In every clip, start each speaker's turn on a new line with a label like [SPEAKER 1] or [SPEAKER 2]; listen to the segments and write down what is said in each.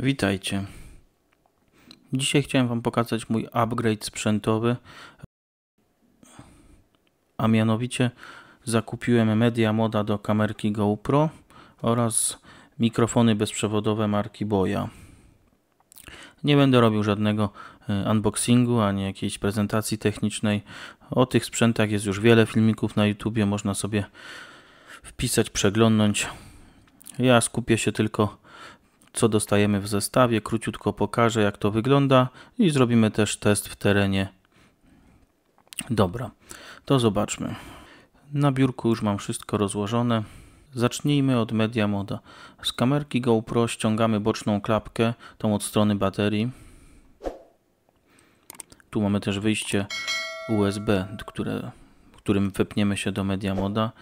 [SPEAKER 1] Witajcie. Dzisiaj chciałem Wam pokazać mój upgrade sprzętowy, a mianowicie zakupiłem media moda do kamerki GoPro oraz mikrofony bezprzewodowe marki Boya. Nie będę robił żadnego e, unboxingu ani jakiejś prezentacji technicznej. O tych sprzętach jest już wiele filmików na YouTubie, można sobie wpisać, przeglądnąć. Ja skupię się tylko co dostajemy w zestawie. Króciutko pokażę, jak to wygląda i zrobimy też test w terenie. Dobra, to zobaczmy. Na biurku już mam wszystko rozłożone. Zacznijmy od Media Moda. Z kamerki GoPro ściągamy boczną klapkę, tą od strony baterii. Tu mamy też wyjście USB, które, którym wepniemy się do Media Moda.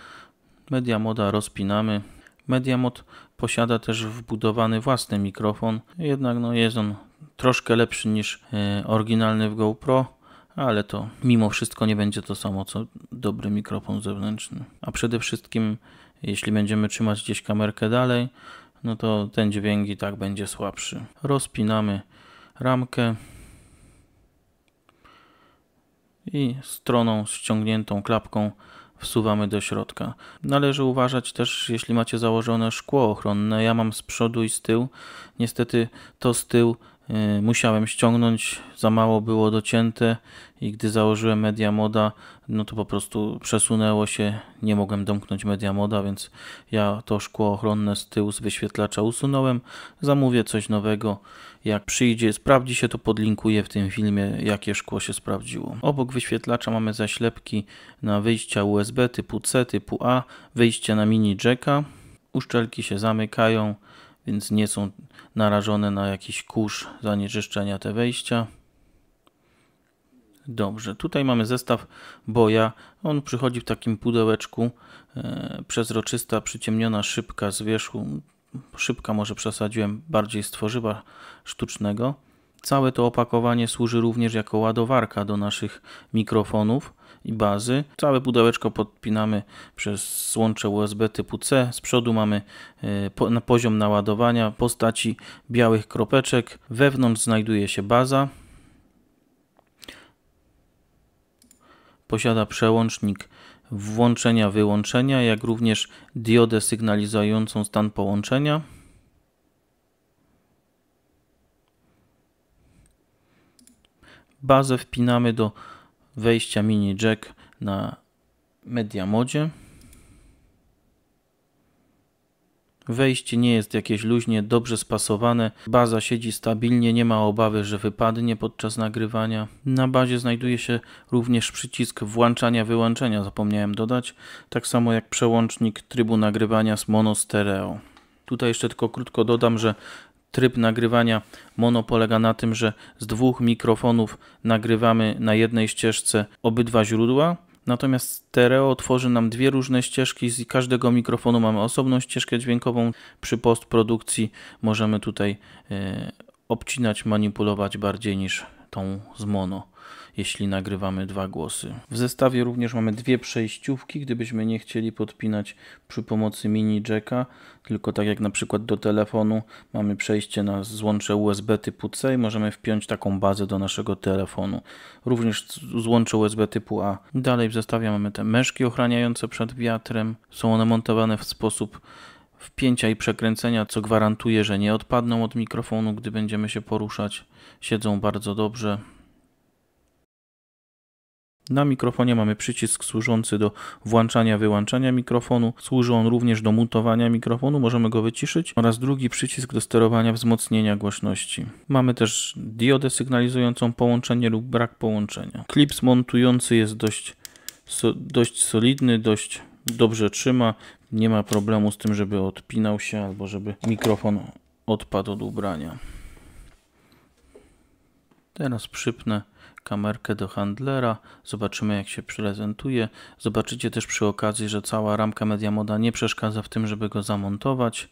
[SPEAKER 1] Media Moda rozpinamy. MediaMod posiada też wbudowany własny mikrofon, jednak no jest on troszkę lepszy niż e, oryginalny w GoPro, ale to mimo wszystko nie będzie to samo co dobry mikrofon zewnętrzny. A przede wszystkim jeśli będziemy trzymać gdzieś kamerkę dalej, no to ten dźwięk i tak będzie słabszy. Rozpinamy ramkę i stroną ściągniętą klapką wsuwamy do środka. Należy uważać też, jeśli macie założone szkło ochronne. Ja mam z przodu i z tyłu. Niestety to z tyłu musiałem ściągnąć, za mało było docięte i gdy założyłem Media Moda, no to po prostu przesunęło się, nie mogłem domknąć Media Moda, więc ja to szkło ochronne z tyłu z wyświetlacza usunąłem. Zamówię coś nowego. Jak przyjdzie, sprawdzi się, to podlinkuję w tym filmie, jakie szkło się sprawdziło. Obok wyświetlacza mamy zaślepki na wyjścia USB typu C, typu A, wyjście na mini jacka. Uszczelki się zamykają, więc nie są narażone na jakiś kurz zanieczyszczenia te wejścia. Dobrze, tutaj mamy zestaw boja. On przychodzi w takim pudełeczku. E, przezroczysta, przyciemniona szybka z wierzchu. Szybka może przesadziłem, bardziej z tworzywa sztucznego. Całe to opakowanie służy również jako ładowarka do naszych mikrofonów i bazy. Całe pudełeczko podpinamy przez złącze USB typu C. Z przodu mamy e, poziom naładowania postaci białych kropeczek. Wewnątrz znajduje się baza. Posiada przełącznik włączenia wyłączenia, jak również diodę sygnalizującą stan połączenia. Bazę wpinamy do wejścia mini jack na media modzie. Wejście nie jest jakieś luźnie, dobrze spasowane. Baza siedzi stabilnie, nie ma obawy, że wypadnie podczas nagrywania. Na bazie znajduje się również przycisk włączania, wyłączenia, zapomniałem dodać. Tak samo jak przełącznik trybu nagrywania z mono stereo. Tutaj jeszcze tylko krótko dodam, że tryb nagrywania mono polega na tym, że z dwóch mikrofonów nagrywamy na jednej ścieżce obydwa źródła Natomiast stereo tworzy nam dwie różne ścieżki. Z każdego mikrofonu mamy osobną ścieżkę dźwiękową. Przy postprodukcji możemy tutaj e, obcinać, manipulować bardziej niż tą z mono jeśli nagrywamy dwa głosy. W zestawie również mamy dwie przejściówki, gdybyśmy nie chcieli podpinać przy pomocy mini jacka, tylko tak jak na przykład do telefonu mamy przejście na złącze USB typu C i możemy wpiąć taką bazę do naszego telefonu. Również złącze USB typu A. Dalej w zestawie mamy te meszki ochraniające przed wiatrem. Są one montowane w sposób wpięcia i przekręcenia, co gwarantuje, że nie odpadną od mikrofonu, gdy będziemy się poruszać. Siedzą bardzo dobrze. Na mikrofonie mamy przycisk służący do włączania, wyłączania mikrofonu. Służy on również do mutowania mikrofonu, możemy go wyciszyć oraz drugi przycisk do sterowania wzmocnienia głośności. Mamy też diodę sygnalizującą połączenie lub brak połączenia. Klips montujący jest dość, so, dość solidny, dość dobrze trzyma. Nie ma problemu z tym, żeby odpinał się albo żeby mikrofon odpadł od ubrania. Teraz przypnę kamerkę do handlera, zobaczymy jak się prezentuje. Zobaczycie też przy okazji, że cała ramka Media Moda nie przeszkadza w tym, żeby go zamontować.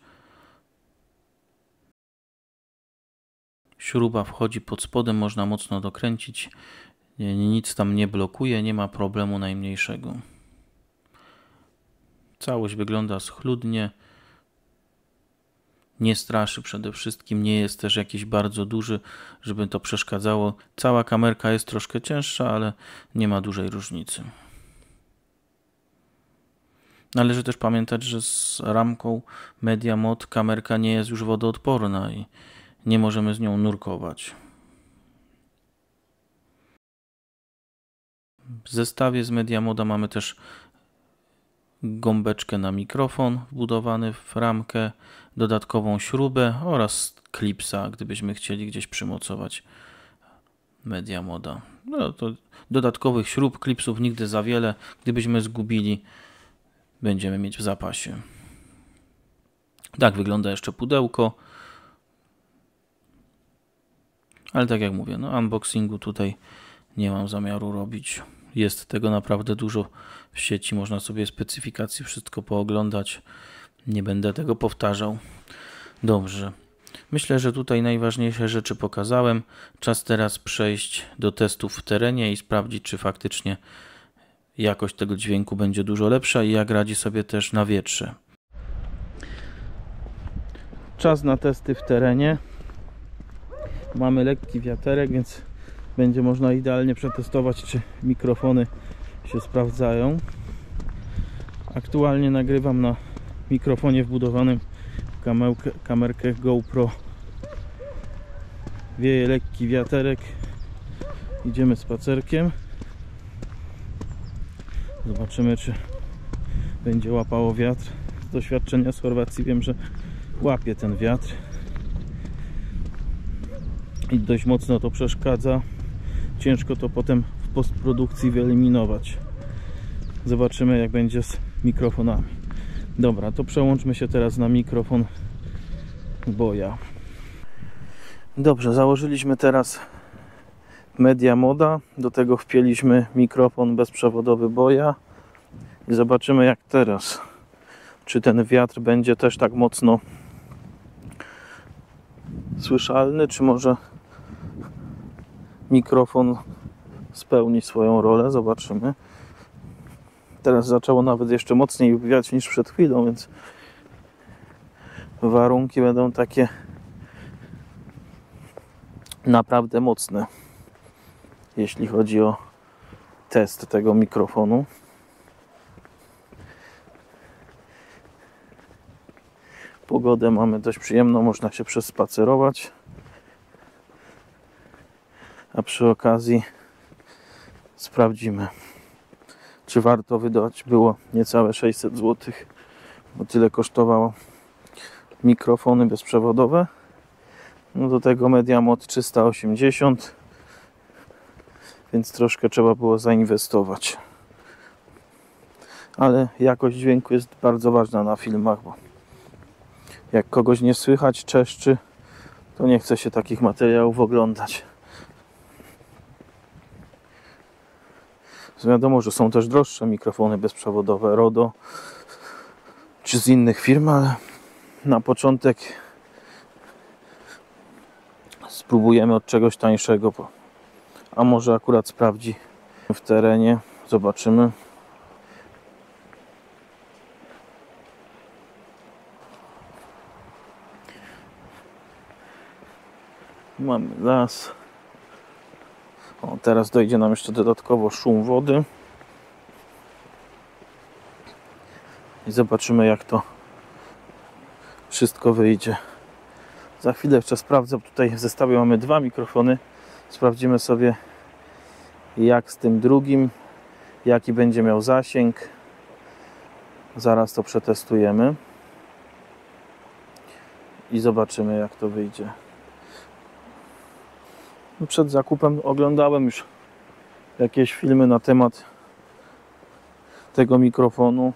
[SPEAKER 1] Śruba wchodzi pod spodem, można mocno dokręcić. Nic tam nie blokuje, nie ma problemu najmniejszego. Całość wygląda schludnie. nie straszy przede wszystkim, nie jest też jakiś bardzo duży, żeby to przeszkadzało. Cała kamerka jest troszkę cięższa, ale nie ma dużej różnicy. Należy też pamiętać, że z ramką Media Mod kamerka nie jest już wodoodporna i nie możemy z nią nurkować. W zestawie z Media Moda mamy też gąbeczkę na mikrofon wbudowany w ramkę, dodatkową śrubę oraz klipsa, gdybyśmy chcieli gdzieś przymocować Media Moda. No to dodatkowych śrub, klipsów nigdy za wiele. Gdybyśmy zgubili, będziemy mieć w zapasie. Tak wygląda jeszcze pudełko. Ale tak jak mówię, no unboxingu tutaj nie mam zamiaru robić. Jest tego naprawdę dużo w sieci, można sobie specyfikacji wszystko pooglądać. Nie będę tego powtarzał. Dobrze. Myślę, że tutaj najważniejsze rzeczy pokazałem. Czas teraz przejść do testów w terenie i sprawdzić, czy faktycznie jakość tego dźwięku będzie dużo lepsza i jak radzi sobie też na wietrze. Czas na testy w terenie. Mamy lekki wiaterek, więc będzie można idealnie przetestować, czy mikrofony się sprawdzają. Aktualnie nagrywam na mikrofonie wbudowanym w kamerkę, kamerkę GoPro. Wieje lekki wiaterek. Idziemy spacerkiem. Zobaczymy, czy będzie łapało wiatr. Z doświadczenia z Chorwacji wiem, że łapie ten wiatr i dość mocno to przeszkadza. Ciężko to potem w postprodukcji wyeliminować. Zobaczymy, jak będzie z mikrofonami. Dobra, to przełączmy się teraz na mikrofon Boja. Dobrze, założyliśmy teraz Media Moda. Do tego wpięliśmy mikrofon bezprzewodowy Boja. I zobaczymy jak teraz. Czy ten wiatr będzie też tak mocno słyszalny, czy może mikrofon spełni swoją rolę. Zobaczymy. Teraz zaczęło nawet jeszcze mocniej wiać niż przed chwilą, więc warunki będą takie naprawdę mocne, jeśli chodzi o test tego mikrofonu. Pogodę mamy dość przyjemną, można się przespacerować. A przy okazji sprawdzimy, czy warto wydać było niecałe 600 zł, bo tyle kosztowało mikrofony bezprzewodowe. No do tego MediaMod 380, więc troszkę trzeba było zainwestować. Ale jakość dźwięku jest bardzo ważna na filmach, bo jak kogoś nie słychać, czeszczy, to nie chce się takich materiałów oglądać. Wiadomo, że są też droższe mikrofony bezprzewodowe RODO czy z innych firm, ale na początek spróbujemy od czegoś tańszego, a może akurat sprawdzi w terenie. Zobaczymy. Mamy las. O, teraz dojdzie nam jeszcze dodatkowo szum wody. I zobaczymy jak to wszystko wyjdzie. Za chwilę jeszcze sprawdzę, tutaj w zestawie mamy dwa mikrofony. Sprawdzimy sobie jak z tym drugim, jaki będzie miał zasięg. Zaraz to przetestujemy i zobaczymy jak to wyjdzie. Przed zakupem oglądałem już jakieś filmy na temat tego mikrofonu.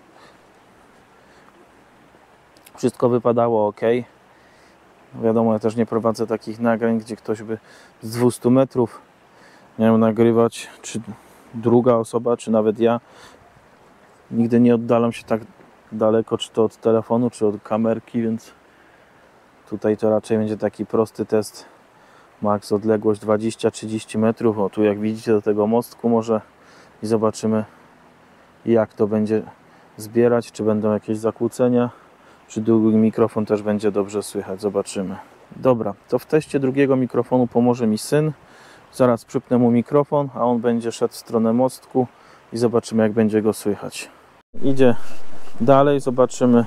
[SPEAKER 1] Wszystko wypadało ok. Wiadomo, ja też nie prowadzę takich nagrań, gdzie ktoś by z 200 metrów miał nagrywać, czy druga osoba, czy nawet ja. Nigdy nie oddalam się tak daleko, czy to od telefonu, czy od kamerki, więc tutaj to raczej będzie taki prosty test Max odległość 20-30 metrów. O tu jak widzicie do tego mostku może i zobaczymy jak to będzie zbierać, czy będą jakieś zakłócenia, czy drugi mikrofon też będzie dobrze słychać. Zobaczymy. Dobra, to w teście drugiego mikrofonu pomoże mi syn. Zaraz przypnę mu mikrofon, a on będzie szedł w stronę mostku i zobaczymy, jak będzie go słychać. Idzie dalej, zobaczymy.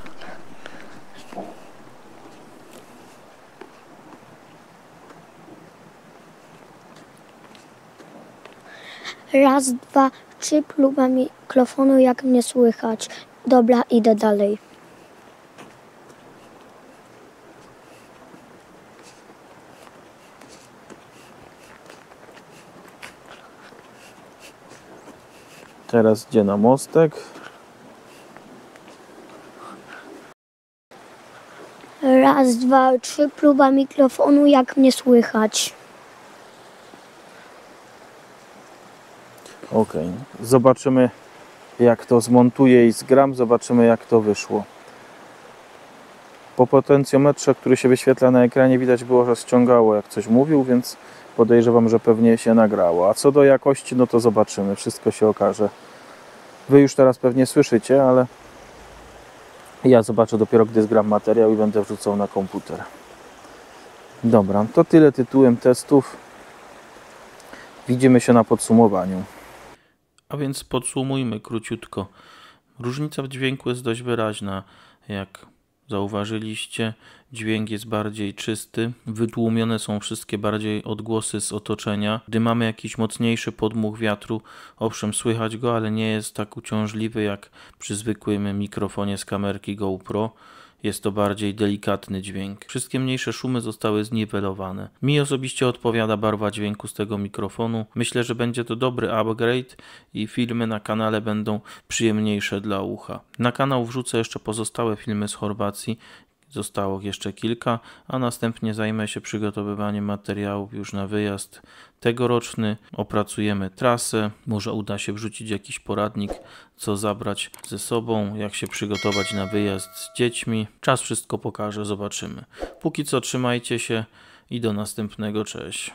[SPEAKER 2] Raz, dwa, trzy, próba mikrofonu, jak mnie słychać. Dobra, idę dalej.
[SPEAKER 1] Teraz idzie na mostek.
[SPEAKER 2] Raz, dwa, trzy, próba mikrofonu, jak mnie słychać.
[SPEAKER 1] Ok, zobaczymy jak to zmontuję i zgram, zobaczymy jak to wyszło. Po potencjometrze, który się wyświetla na ekranie widać było, że ściągało jak coś mówił, więc podejrzewam, że pewnie się nagrało. A co do jakości, no to zobaczymy, wszystko się okaże. Wy już teraz pewnie słyszycie, ale ja zobaczę dopiero, gdy zgram materiał i będę wrzucał na komputer. Dobra, to tyle tytułem testów. Widzimy się na podsumowaniu. A więc podsumujmy króciutko. Różnica w dźwięku jest dość wyraźna. Jak zauważyliście, dźwięk jest bardziej czysty, wytłumione są wszystkie bardziej odgłosy z otoczenia. Gdy mamy jakiś mocniejszy podmuch wiatru, owszem, słychać go, ale nie jest tak uciążliwy jak przy zwykłym mikrofonie z kamerki GoPro. Jest to bardziej delikatny dźwięk. Wszystkie mniejsze szumy zostały zniwelowane. Mi osobiście odpowiada barwa dźwięku z tego mikrofonu. Myślę, że będzie to dobry upgrade i filmy na kanale będą przyjemniejsze dla ucha. Na kanał wrzucę jeszcze pozostałe filmy z Chorwacji. Zostało jeszcze kilka, a następnie zajmę się przygotowywaniem materiałów już na wyjazd tegoroczny. Opracujemy trasę, może uda się wrzucić jakiś poradnik, co zabrać ze sobą, jak się przygotować na wyjazd z dziećmi. Czas wszystko pokaże, zobaczymy. Póki co trzymajcie się i do następnego, cześć.